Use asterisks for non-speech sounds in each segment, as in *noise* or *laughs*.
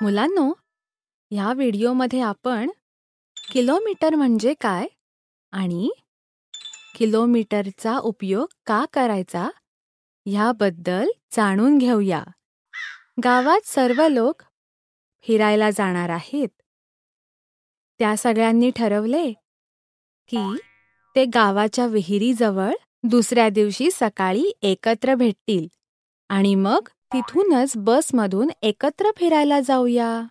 मुलांनो ह्या व्हिडिओमध्ये आपण किलोमीटर म्हणजे काय आणि किलोमीटरचा उपयोग का करायचा ह्याबद्दल जाणून घेऊया. गावात सर्व लोक फिरायला जाणार आहेत. त्या सगळ्यांनी ठरवले की ते गावाच्या विहिरीजवळ दुसऱ्या दिवशी सकाळी एकत्र भेटतील आणि मग तिथूनच बसमधून एकत्र फिरायला जाऊया.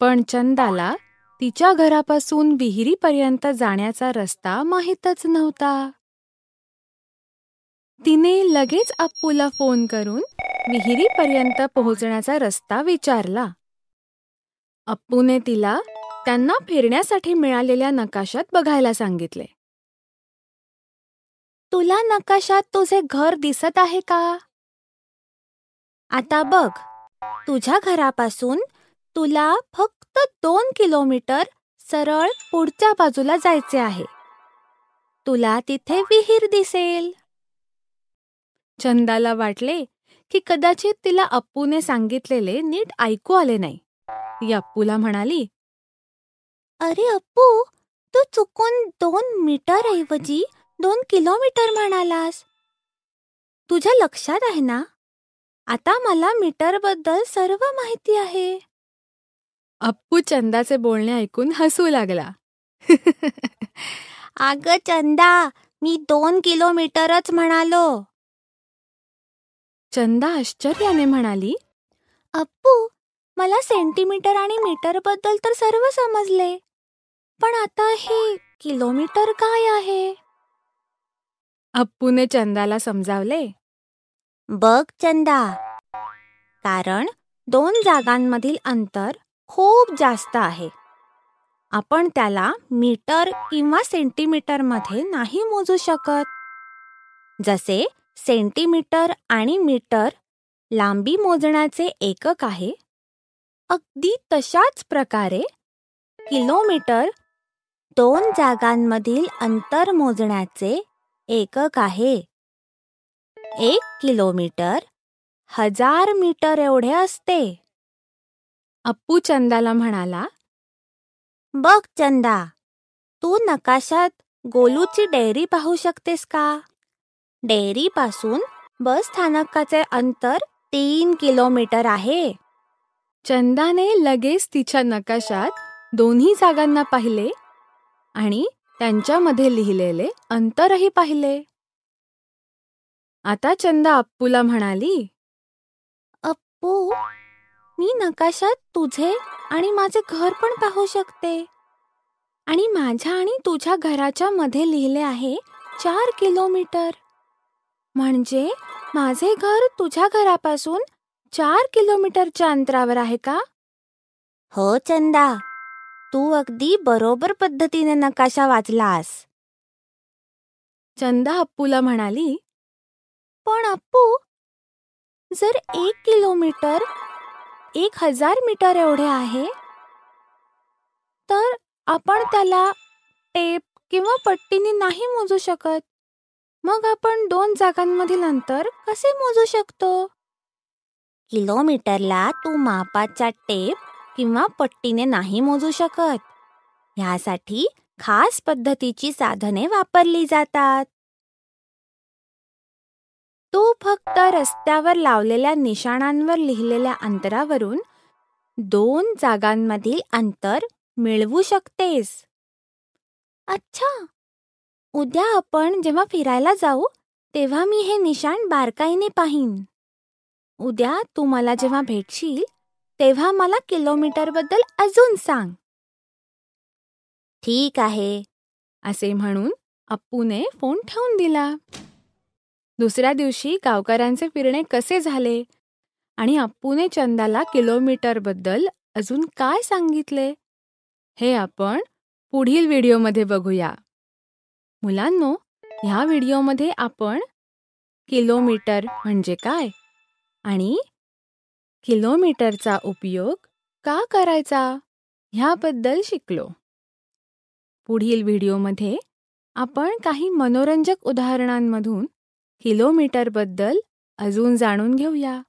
पण चंदाला तिच्या घरापासून विहिरीपर्यंत जाण्याचा रस्ता माहीतच नव्हता. तिने लगेच अप्पूला फोन करून विहिरीपर्यंत पोहोचण्याचा रस्ता विचारला. अप्पूने तिला त्यांना फिरण्यासाठी मिळालेल्या नकाशात बघायला सांगितले. तुला नकाशात तुझे घर दिसत आहे का? आता बघ तुझ्या घरापासून तुला फक्त दोन किलोमीटर सरळ पुढच्या बाजूला जायचे आहे. तुला तिथे विहीर दिसेल. चंदाला वाटले की कदाचित तिला अप्पूने सांगितलेले नीट ऐकू आले नाही. ती अप्पूला म्हणाली अरे अप्पू तू चुकून दोन मीटर ऐवजी दोन किलोमीटर म्हणालास. तुझ्या लक्षात आहे ना? आता मला मीटरबद्दल सर्व माहिती आहे. अप्पू चंदाचे बोलणे ऐकून हसू लागला. *laughs* अग चंदा मी दोन किलोमीटरच म्हणालो. चंदा आश्चर्याने म्हणाली अप्पू मला सेंटीमीटर आणि मीटरबद्दल तर सर्व समजले पण आता हे किलोमीटर काय आहे? अप्पूने चंदाला समजावले बघ चंदा. कारण दोन जागांमधील अंतर खूप जास्त आहे. आपण त्याला मीटर किंवा सेंटीमीटरमध्ये नाही मोजू शकत. जसे सेंटीमीटर आणि मीटर लांबी मोजण्याचे एकक आहे अगदी तशाच प्रकारे किलोमीटर दोन जागांमधील अंतर मोजण्याचे एकक आहे. एक किलोमीटर हजार मीटर एवढे असते. अप्पू चंदाला म्हणाला बघ चंदा तू नकाशात गोलूची डेअरी पाहू शकतेस का? डेअरीपासून बस स्थानकाचे अंतर तीन किलोमीटर आहे. चंदाने लगेच तिच्या नकाशात दोन्ही जागांना पाहिले आणि त्यांच्यामध्ये लिहिलेले अंतरही पाहिले. आता चंदा अप्पूला म्हणाली अप्पू मी नकाशात तुझे आणि माझे घर पण पाहू शकते. आणि माझ्या आणि तुझ्या घराच्या मध्ये लिहिले आहे चार किलोमीटर. म्हणजे माझे घर तुझ्या घरापासून चार किलोमीटरच्या अंतरावर आहे का? हो चंदा. तू अगदी बरोबर पद्धतीने नकाशा वाचलास. चंदा अप्पूला म्हणाली पण अप्पू जर एक किलोमीटर एक हजार मीटर एवढे आहे तर आपण त्याला टेप किंवा पट्टीने नाही मोजू शकत. मग आपण दोन जागांमधील अंतर कसे मोजू शकतो? किलोमीटरला तू मापाचा टेप किंवा पट्टीने नाही मोजू शकत. ह्यासाठी खास पद्धतीची साधने वापरली जातात. तू फक्त रस्त्यावर लावलेल्या निशाणांवर लिहिलेल्या अंतरावरून दोन जागांमधील अंतर मिळवू शकतेस. अच्छा! उद्या आपण जेव्हा फिरायला जाऊ तेव्हा मी हे निशाण बारकाईने पाहीन. उद्या तू मला जेव्हा भेटशील तेव्हा मला किलोमीटरबद्दल अजून सांग. ठीक आहे असे म्हणून अप्पूने फोन ठेवून दिला. दुसऱ्या दिवशी गावकऱ्यांचे फिरणे कसे झाले? आणि अप्पूने चंदाला किलोमीटरबद्दल अजून काय सांगितले? हे आपण पुढील व्हिडिओमध्ये बघूया. मुलांनो ह्या व्हिडिओमध्ये आपण किलोमीटर म्हणजे काय? आणि किलोमीटरचा उपयोग का करायचा? ह्याबद्दल शिकलो. पुढील व्हिडिओमध्ये आपण काही मनोरंजक उदाहरणांमधून किलोमीटरबद्दल अजून जाणून घेऊया.